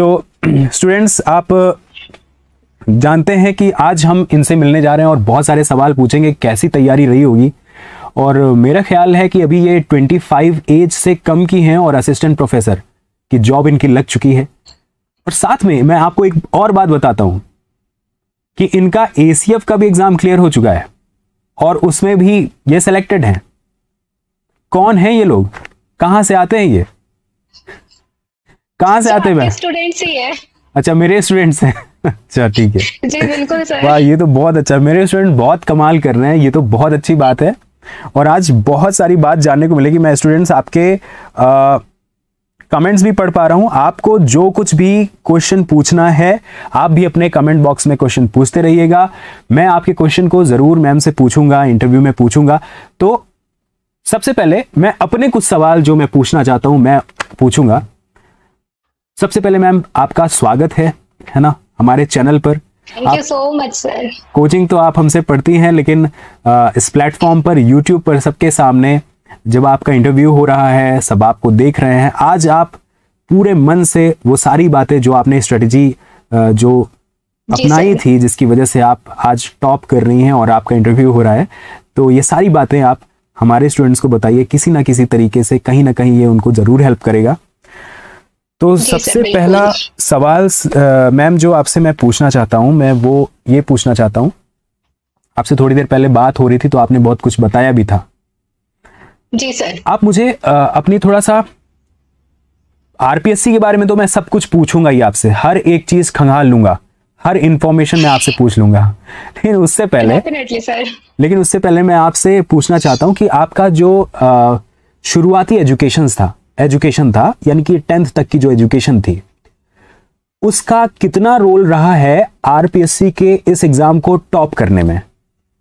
तो स्टूडेंट्स आप जानते हैं कि आज हम इनसे मिलने जा रहे हैं और बहुत सारे सवाल पूछेंगे, कैसी तैयारी रही होगी। और मेरा ख्याल है कि अभी ये 25 एज से कम की हैं और असिस्टेंट प्रोफेसर की जॉब इनकी लग चुकी है। और साथ में मैं आपको एक और बात बताता हूँ कि इनका एसीएफ का भी एग्ज़ाम क्लियर हो चुका है और उसमें भी ये सिलेक्टेड हैं। कौन है ये लोग? कहाँ से आते हैं ये? कहाँ से आते हैं स्टूडेंट्स ही है। अच्छा मेरे स्टूडेंट्स हैं। अच्छा ठीक है। जी बिल्कुल सर। वाह ये तो बहुत अच्छा मेरे स्टूडेंट बहुत कमाल कर रहे हैं ये तो बहुत अच्छी बात है। और आज बहुत सारी बात जानने को मिलेगी। मैं स्टूडेंट्स आपके आ, कमेंट्स भी पढ़ पा रहा हूँ। आपको जो कुछ भी क्वेश्चन पूछना है आप भी अपने कमेंट बॉक्स में क्वेश्चन पूछते रहिएगा। मैं आपके क्वेश्चन को ज़रूर मैम से पूछूँगा इंटरव्यू में पूछूँगा। तो सबसे पहले मैं अपने कुछ सवाल जो मैं पूछना चाहता हूँ मैं पूछूँगा। सबसे पहले मैम आपका स्वागत है है ना हमारे चैनल पर। Thank you so much sir coaching तो आप हमसे पढ़ती हैं लेकिन आ, इस प्लेटफॉर्म पर यूट्यूब पर सबके सामने जब आपका इंटरव्यू हो रहा है सब आपको देख रहे हैं आज आप पूरे मन से वो सारी बातें जो आपने स्ट्रेटजी जो अपनाई थी जिसकी वजह से आप आज टॉप कर रही हैं और आपका इंटरव्यू हो रहा है तो ये सारी बातें आप हमारे स्टूडेंट्स को बताइए किसी ना किसी तरीके से कहीं ना कहीं ये उनको ज़रूर हेल्प करेगा। तो सबसे पहला सवाल मैम जो आपसे मैं पूछना चाहता हूँ मैं वो ये पूछना चाहता हूँ। आपसे थोड़ी देर पहले बात हो रही थी तो आपने बहुत कुछ बताया भी था। जी सर। आप मुझे आ, अपनी थोड़ा सा आरपीएससी के बारे में तो मैं सब कुछ पूछूँगा ही आपसे। हर एक चीज़ खंगाल लूँगा। हर इंफॉर्मेशन मैं आपसे पूछ लूँगा। लेकिन उससे पहले लेकिन उससे पहले मैं आपसे पूछना चाहता हूँ कि आपका जो शुरुआती एजुकेशन था एजुकेशन था यानी कि टेंथ तक की जो एजुकेशन थी। उसका कितना रोल रहा है आरपीएससी के इस एग्ज़ाम को टॉप करने में?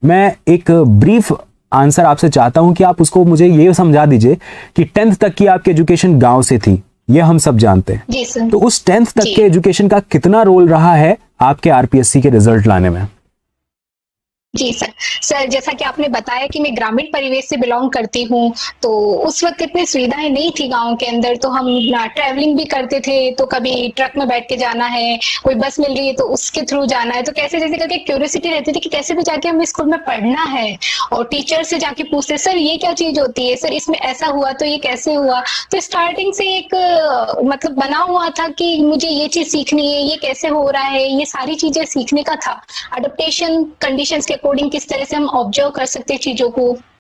मैं एक ब्रीफ आंसर आपसे चाहता हूँ कि आप उसको मुझे ये समझा दीजिए कि टेंथ तक की आपकी एजुकेशन गाँव से थी। ये हम सब जानते हैं। तो उस टेंथ तक के एजुकेशन का कितना रोल रहा है आपके आरपीएससी के रिज़ल्ट लाने में? जी सर। सर, जैसा कि आपने बताया कि मैं ग्रामीण परिवेश से बिलोंग करती हूँ तो उस वक्त इतनी सुविधाएँ नहीं थी गाँव के अंदर तो हम ट्रैवलिंग भी करते थे तो कभी ट्रक में बैठ के जाना है, कोई बस मिल रही है तो उसके थ्रू जाना है तो कैसे जैसे करके क्यूरियोसिटी रहती थी कि कैसे भी जाके हमें स्कूल में पढ़ना है, और टीचर से जाके पूछते, सर, ये क्या चीज़ होती है? सर, इसमें ऐसा हुआ तो ये कैसे हुआ? तो स्टार्टिंग से एक मतलब बना हुआ था कि मुझे ये चीज़ सीखनी है, ये कैसे हो रहा है, ये सारी चीज़ें सीखने का था। अडोप्टेशन कंडीशन के अकॉर्डिंग किस तरह से हम ऑब्ज़र्व कर सकते हैं चीज़ों को?